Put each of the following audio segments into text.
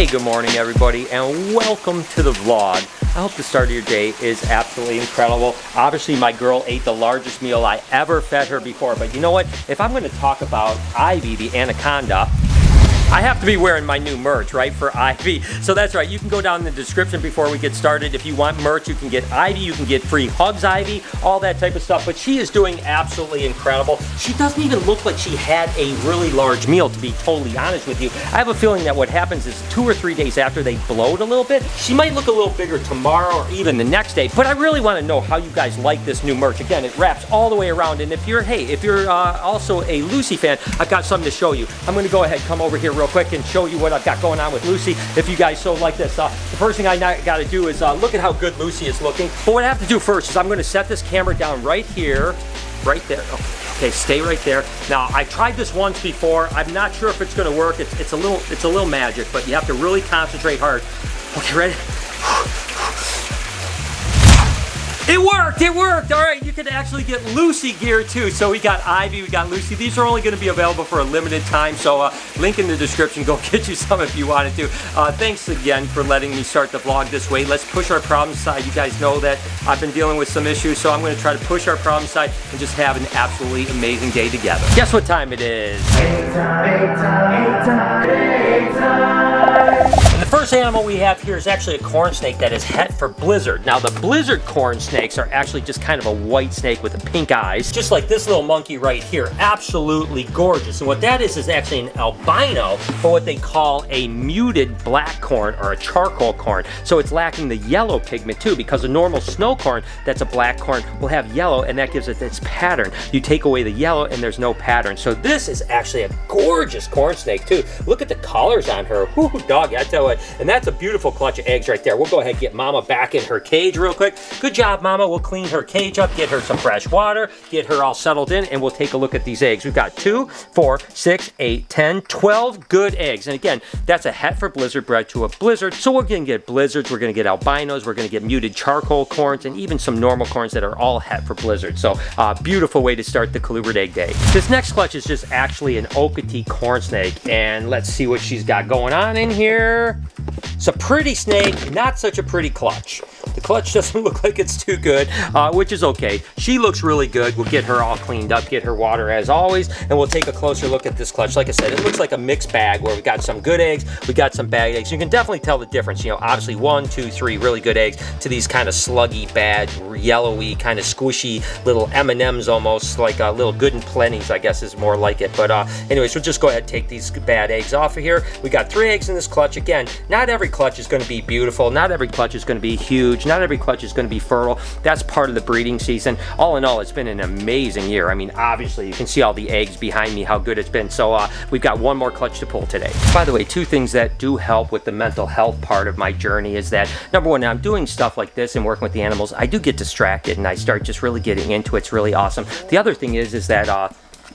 Hey, good morning everybody and welcome to the vlog. I hope the start of your day is absolutely incredible. Obviously my girl ate the largest meal I ever fed her before, but you know what? If I'm gonna talk about Ivy, the anaconda, I have to be wearing my new merch, right, for Ivy. So that's right, you can go down in the description before we get started. If you want merch, you can get Ivy, you can get free hugs Ivy, all that type of stuff. But she is doing absolutely incredible. She doesn't even look like she had a really large meal, to be totally honest with you. I have a feeling that what happens is two or three days after they bloat a little bit, she might look a little bigger tomorrow or even the next day. But I really want to know how you guys like this new merch. Again, it wraps all the way around. And if you're, hey, if you're uh, also a Lucy fan, I've got something to show you. I'm going to go ahead, come over here real quick and show you what I've got going on with Lucy if you guys so like this. Uh, the first thing I got to do is uh, look at how good Lucy is looking. But what I have to do first is I'm going to set this camera down right here, right there. Oh, okay, stay right there. Now I tried this once before. I'm not sure if it's going to work. It's, it's a little it's a little magic, but you have to really concentrate hard. Okay, ready? It worked, it worked. All right, you can actually get Lucy gear too. So we got Ivy, we got Lucy. These are only gonna be available for a limited time. So uh, link in the description, go get you some if you wanted to. Uh, thanks again for letting me start the vlog this way. Let's push our problems aside. You guys know that I've been dealing with some issues, so I'm gonna try to push our problems aside and just have an absolutely amazing day together. Guess what time it is? time, time, time, first animal we have here is actually a corn snake that is het for blizzard. Now the blizzard corn snakes are actually just kind of a white snake with the pink eyes, just like this little monkey right here. Absolutely gorgeous. And what that is is actually an albino, or what they call a muted black corn or a charcoal corn. So it's lacking the yellow pigment too, because a normal snow corn that's a black corn will have yellow and that gives it its pattern. You take away the yellow and there's no pattern. So this is actually a gorgeous corn snake too. Look at the colors on her. Whoo, dog, I tell you what, and that's a beautiful clutch of eggs right there. We'll go ahead and get Mama back in her cage real quick. Good job, Mama. We'll clean her cage up, get her some fresh water, get her all settled in, and we'll take a look at these eggs. We've got two, four, six, eight, ten, twelve good eggs. And again, that's a het for blizzard bred to a blizzard. So we're gonna get blizzards, we're gonna get albinos, we're gonna get muted charcoal corns, and even some normal corns that are all het for blizzards. So uh, beautiful way to start the colubrids egg day. This next clutch is just actually an Okeetee corn snake. And let's see what she's got going on in here. It's a pretty snake, not such a pretty clutch. The clutch doesn't look like it's too good, uh, which is okay. She looks really good. We'll get her all cleaned up, get her water as always, and we'll take a closer look at this clutch. Like I said, it looks like a mixed bag where we got some good eggs, we got some bad eggs. You can definitely tell the difference. You know, obviously one, two, three really good eggs to these kind of sluggy, bad, yellowy, kind of squishy little M&Ms almost, like uh, little good and plenties, I guess is more like it. But uh, anyways, we'll just go ahead and take these bad eggs off of here. We got three eggs in this clutch. Again, not every clutch is going to be beautiful. Not every clutch is going to be huge. Not every clutch is going to be fertile. That's part of the breeding season. All in all, it's been an amazing year. I mean, obviously, you can see all the eggs behind me, how good it's been. So uh, we've got one more clutch to pull today. By the way, two things that do help with the mental health part of my journey is that, number one, I'm doing stuff like this and working with the animals, I do get distracted and I start just really getting into it. It's really awesome. The other thing is, is that uh,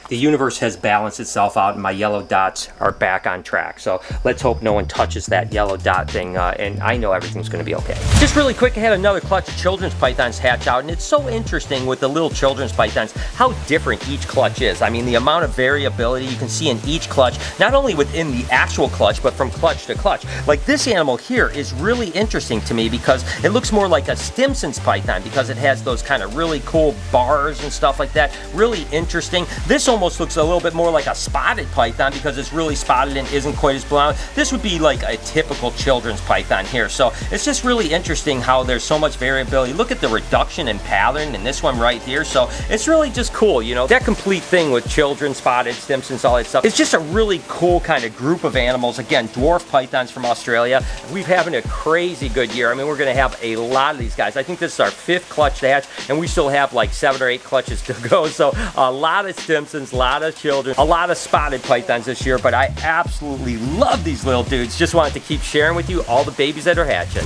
the universe has balanced itself out and my yellow dots are back on track. So let's hope no one touches that yellow dot thing uh, and I know everything's gonna be okay. Just really quick, I had another clutch of children's pythons hatch out and it's so interesting with the little children's pythons how different each clutch is. I mean the amount of variability you can see in each clutch, not only within the actual clutch but from clutch to clutch. Like this animal here is really interesting to me because it looks more like a Stimson's python because it has those kind of really cool bars and stuff like that. Really interesting. This almost looks a little bit more like a spotted python because it's really spotted and isn't quite as blown. This would be like a typical children's python here. So it's just really interesting how there's so much variability. Look at the reduction in pattern in this one right here. So it's really just cool, you know. That complete thing with children, spotted, Stimsons, all that stuff. It's just a really cool kind of group of animals. Again, dwarf pythons from Australia. We've having a crazy good year. I mean, we're gonna have a lot of these guys. I think this is our fifth clutch to hatch and we still have like seven or eight clutches to go. So a lot of Stimsons a lot of children, a lot of spotted pythons this year, but I absolutely love these little dudes. Just wanted to keep sharing with you all the babies that are hatching.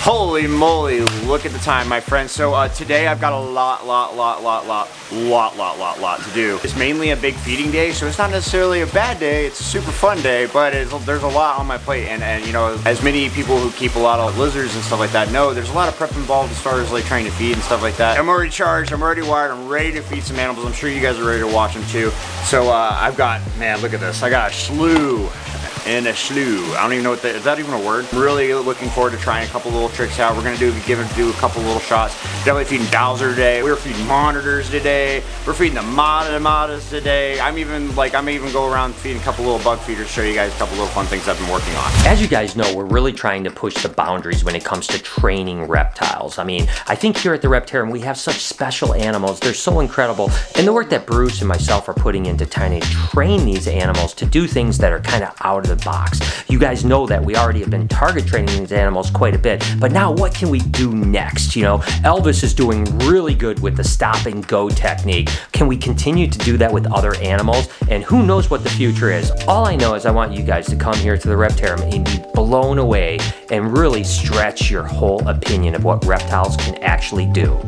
Holy moly, look at the time, my friends. So uh, today I've got a lot, lot, lot, lot, lot, lot, lot, lot, lot to do. It's mainly a big feeding day, so it's not necessarily a bad day. It's a super fun day, but there's a lot on my plate. And, and, you know, as many people who keep a lot of lizards and stuff like that know, there's a lot of prep involved as far as like trying to feed and stuff like that. I'm already charged, I'm already wired, I'm ready to feed some animals. I'm sure you guys are ready to watch them too. So uh, I've got, man, look at this. I got a slew in a slew. I don't even know what that, is that even a word? I'm really looking forward to trying a couple little tricks out. We're gonna do, give it, do a couple little shots. Definitely feeding Dowser today. We are feeding monitors today. We're feeding the Mata Matas today. I'm even, like, I'm even go around feeding a couple little bug feeders, show you guys a couple little fun things I've been working on. As you guys know, we're really trying to push the boundaries when it comes to training reptiles. I mean, I think here at the Reptarium, we have such special animals. They're so incredible. And the work that Bruce and myself are putting into trying to train these animals to do things that are kind of out of the box. You guys know that we already have been target training these animals quite a bit, but now what can we do next? You know, Elvis is doing really good with the stop and go technique. Can we continue to do that with other animals? And who knows what the future is? All I know is I want you guys to come here to the Reptarium and be blown away and really stretch your whole opinion of what reptiles can actually do.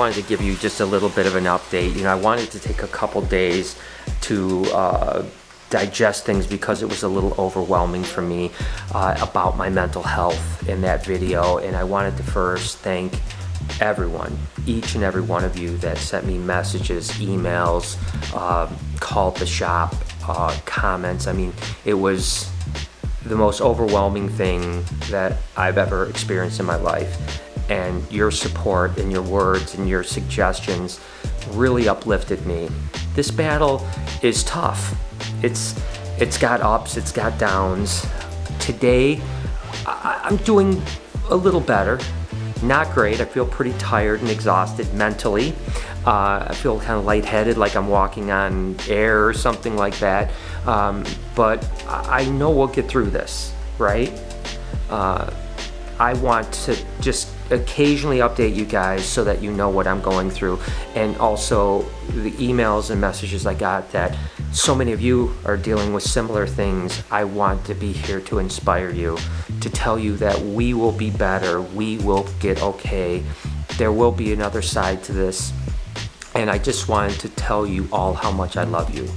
Wanted to give you just a little bit of an update. You know, I wanted to take a couple days to uh, digest things because it was a little overwhelming for me uh, about my mental health in that video. And I wanted to first thank everyone, each and every one of you that sent me messages, emails, uh, called the shop, uh, comments. I mean, it was the most overwhelming thing that I've ever experienced in my life and your support and your words and your suggestions really uplifted me. This battle is tough. It's it's got ups, it's got downs. Today, I, I'm doing a little better. Not great. I feel pretty tired and exhausted mentally. Uh, I feel kind of lightheaded, like I'm walking on air or something like that. Um, but I know we'll get through this, right? Uh, I want to just occasionally update you guys so that you know what I'm going through and also the emails and messages I got that so many of you are dealing with similar things. I want to be here to inspire you, to tell you that we will be better, we will get okay. There will be another side to this. And I just wanted to tell you all how much I love you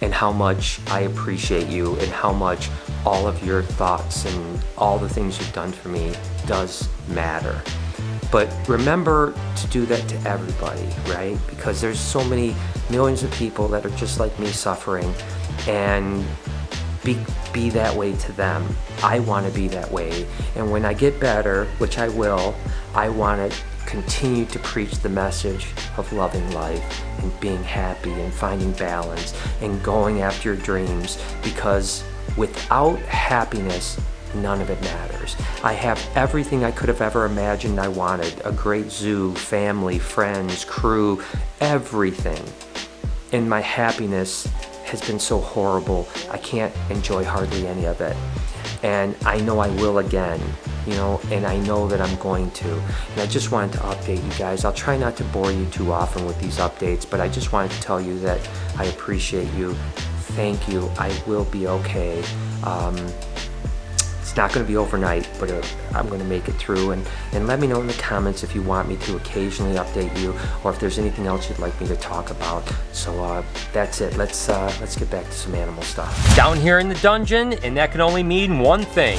and how much I appreciate you and how much all of your thoughts and all the things you've done for me does matter. But remember to do that to everybody, right? Because there's so many millions of people that are just like me suffering and be, be that way to them. I want to be that way. And when I get better, which I will, I want to continue to preach the message of loving life and being happy and finding balance and going after your dreams because without happiness, none of it matters. I have everything I could have ever imagined I wanted. A great zoo, family, friends, crew, everything. And my happiness has been so horrible, I can't enjoy hardly any of it. And I know I will again, you know, and I know that I'm going to. And I just wanted to update you guys. I'll try not to bore you too often with these updates, but I just wanted to tell you that I appreciate you. Thank you. I will be okay. Um, It's not going to be overnight, but uh, I'm going to make it through. And, and let me know in the comments if you want me to occasionally update you or if there's anything else you'd like me to talk about. So uh, that's it. Let's, uh, let's get back to some animal stuff. Down here in the dungeon, and that can only mean one thing.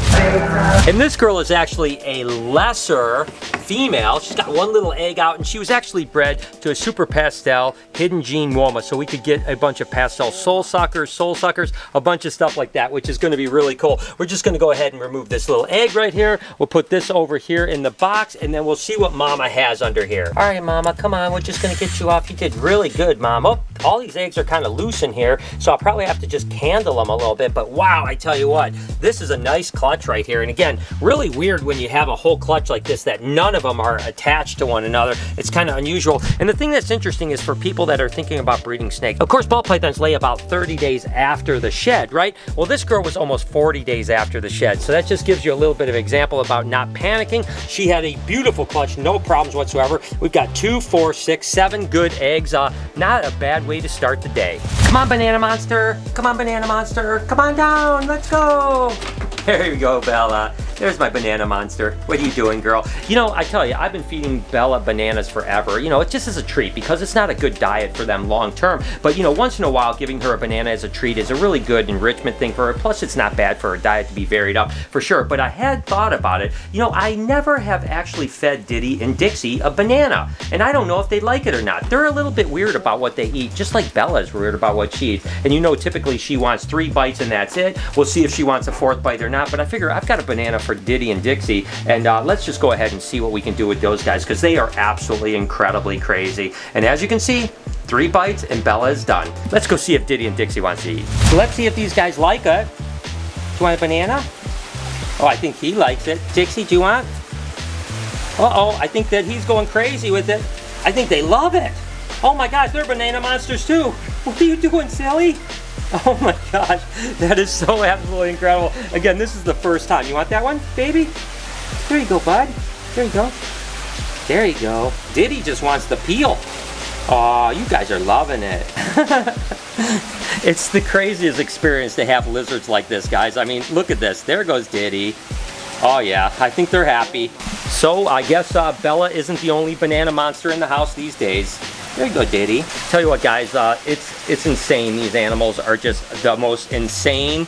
And this girl is actually a lesser female. She's got one little egg out and she was actually bred to a super pastel hidden gene woma. So we could get a bunch of pastel soul suckers, soul suckers, a bunch of stuff like that, which is gonna be really cool. We're just gonna go ahead and remove this little egg right here. We'll put this over here in the box and then we'll see what mama has under here. All right, mama, come on. We're just gonna get you off. You did really good, mama. All these eggs are kind of loose in here, so I'll probably have to just candle them a little bit. But wow, I tell you what, this is a nice clutch right here. And again, really weird when you have a whole clutch like this that none of them are attached to one another. It's kind of unusual. And the thing that's interesting is for people that are thinking about breeding snakes, of course, ball pythons lay about 30 days after the shed, right? Well, this girl was almost 40 days after the shed. So that just gives you a little bit of example about not panicking. She had a beautiful clutch, no problems whatsoever. We've got two, four, six, seven good eggs. Uh, not a bad way to start the day. Come on, Banana Monster. Come on, Banana Monster. Come on down. Let's go. There you go, Bella. There's my banana monster. What are you doing, girl? You know, I tell you, I've been feeding Bella bananas forever. You know, it just is a treat because it's not a good diet for them long term. But, you know, once in a while, giving her a banana as a treat is a really good enrichment thing for her. Plus, it's not bad for her diet to be varied up, for sure. But I had thought about it. You know, I never have actually fed Diddy and Dixie a banana. And I don't know if they like it or not. They're a little bit weird about what they eat, just like Bella is weird about what she eats. And you know, typically she wants three bites and that's it. We'll see if she wants a fourth bite or not. But I figure I've got a banana for Diddy and Dixie and uh, let's just go ahead and see what we can do with those guys because they are absolutely incredibly crazy. And as you can see, three bites and Bella is done. Let's go see if Diddy and Dixie wants to eat. So let's see if these guys like it. Do you want a banana? Oh, I think he likes it. Dixie, do you want? Uh-oh, I think that he's going crazy with it. I think they love it. Oh my gosh, they're banana monsters too. What are you doing, silly? Oh my gosh, that is so absolutely incredible. Again, this is the first time. You want that one, baby? There you go, bud. There you go. There you go. Diddy just wants the peel. Aw, you guys are loving it. it's the craziest experience to have lizards like this, guys. I mean, look at this. There goes Diddy. Oh yeah, I think they're happy. So I guess uh, Bella isn't the only banana monster in the house these days. There you go, Diddy. Tell you what, guys, uh, it's it's insane. These animals are just the most insane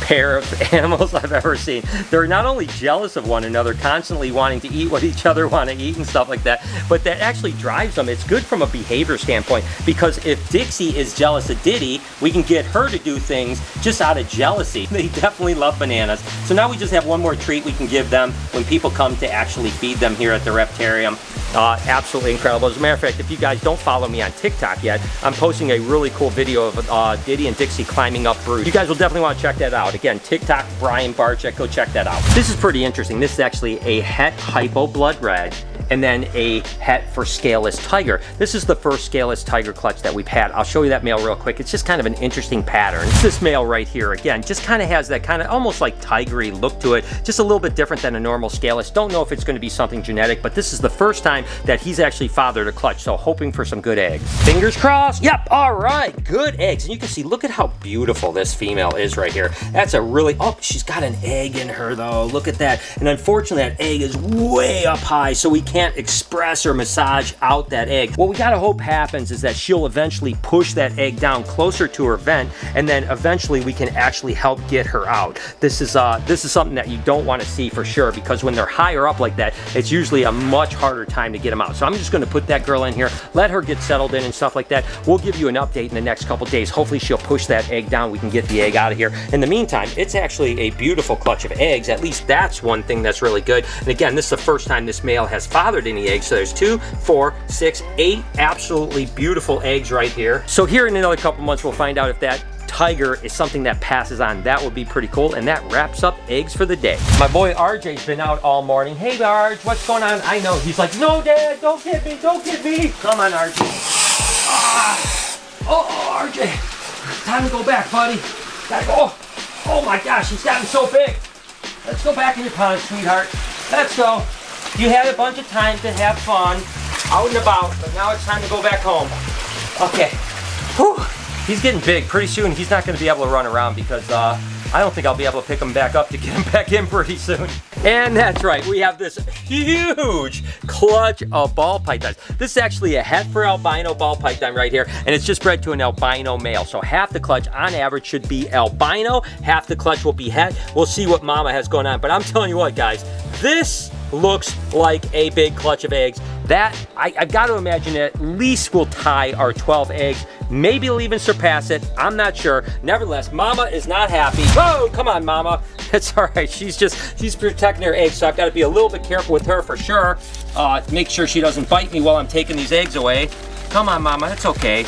pair of animals I've ever seen. They're not only jealous of one another, constantly wanting to eat what each other want to eat and stuff like that, but that actually drives them. It's good from a behavior standpoint because if Dixie is jealous of Diddy, we can get her to do things just out of jealousy. They definitely love bananas. So now we just have one more treat we can give them when people come to actually feed them here at the Reptarium. Uh, absolutely incredible. As a matter of fact, if you guys don't follow me on TikTok yet, I'm posting a really cool video of uh, Diddy and Dixie climbing up Bruce. You guys will definitely want to check that out. Again, TikTok, Brian Barczyk, go check that out. This is pretty interesting. This is actually a Het Hypo Blood Red and then a het for scaleless tiger. This is the first scaleless tiger clutch that we've had. I'll show you that male real quick. It's just kind of an interesting pattern. It's This male right here, again, just kind of has that kind of almost like tigery look to it, just a little bit different than a normal scaleless. Don't know if it's gonna be something genetic, but this is the first time that he's actually fathered a clutch, so hoping for some good eggs. Fingers crossed. Yep, all right, good eggs. And you can see, look at how beautiful this female is right here. That's a really, oh, she's got an egg in her though. Look at that. And unfortunately, that egg is way up high, so we can't can't express or massage out that egg. What we gotta hope happens is that she'll eventually push that egg down closer to her vent and then eventually we can actually help get her out. This is uh, this is something that you don't wanna see for sure because when they're higher up like that, it's usually a much harder time to get them out. So I'm just gonna put that girl in here, let her get settled in and stuff like that. We'll give you an update in the next couple days. Hopefully she'll push that egg down. We can get the egg out of here. In the meantime, it's actually a beautiful clutch of eggs. At least that's one thing that's really good. And again, this is the first time this male has fathered any eggs. So there's two, four, six, eight absolutely beautiful eggs right here. So here in another couple months, we'll find out if that tiger is something that passes on. That would be pretty cool. And that wraps up eggs for the day. My boy RJ's been out all morning. Hey, RJ, what's going on? I know. He's like, no, Dad, don't get me, don't get me. Come on, RJ. Ah. Oh, oh, RJ. Time to go back, buddy. Gotta go. Oh my gosh, he's gotten so big. Let's go back in your pond, sweetheart. Let's go. You had a bunch of time to have fun out and about, but now it's time to go back home. Okay. Whew. He's getting big. Pretty soon he's not going to be able to run around because uh, I don't think I'll be able to pick him back up to get him back in pretty soon. And that's right, we have this huge clutch of ball pythons. This is actually a het for albino ball python right here, and it's just bred to an albino male. So half the clutch on average should be albino, half the clutch will be het. We'll see what mama has going on, but I'm telling you what guys, this looks like a big clutch of eggs. That, I, have got to imagine at least will tie our 12 eggs. Maybe it'll even surpass it. I'm not sure. Nevertheless, Mama is not happy. Oh, come on, Mama. It's all right. She's just, she's protecting her eggs, so I've got to be a little bit careful with her for sure. Uh, make sure she doesn't bite me while I'm taking these eggs away. Come on, Mama, it's okay.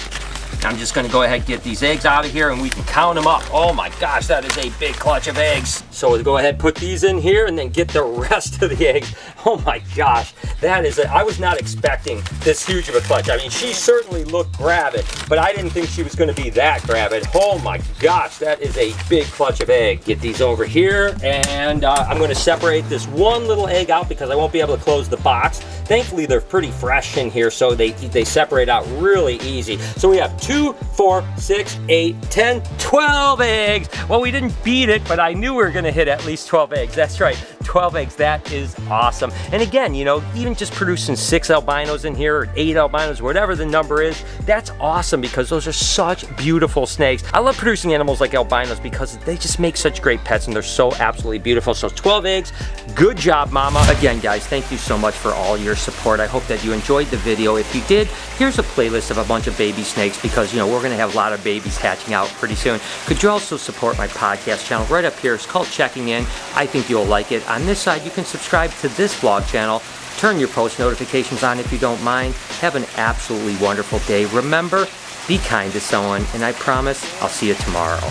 I'm just gonna go ahead and get these eggs out of here and we can count them up. Oh my gosh, that is a big clutch of eggs. So we'll go ahead put these in here and then get the rest of the eggs. Oh my gosh, that is, a, I was not expecting this huge of a clutch. I mean, she certainly looked gravid, but I didn't think she was gonna be that gravid. Oh my gosh, that is a big clutch of egg. Get these over here and uh, I'm gonna separate this one little egg out because I won't be able to close the box. Thankfully, they're pretty fresh in here, so they, they separate out really easy. So we have two, four, six, eight, 10, 12 eggs. Well, we didn't beat it, but I knew we were gonna hit at least 12 eggs. That's right, 12 eggs, that is awesome. And again, you know, even just producing six albinos in here, or eight albinos, whatever the number is, that's awesome because those are such beautiful snakes. I love producing animals like albinos because they just make such great pets and they're so absolutely beautiful. So 12 eggs, good job, mama. Again, guys, thank you so much for all your support. I hope that you enjoyed the video. If you did, here's a playlist of a bunch of baby snakes because, you know, we're gonna have a lot of babies hatching out pretty soon. Could you also support my podcast channel right up here? It's called Checking In. I think you'll like it. On this side, you can subscribe to this vlog channel. Turn your post notifications on if you don't mind. Have an absolutely wonderful day. Remember, be kind to someone, and I promise I'll see you tomorrow.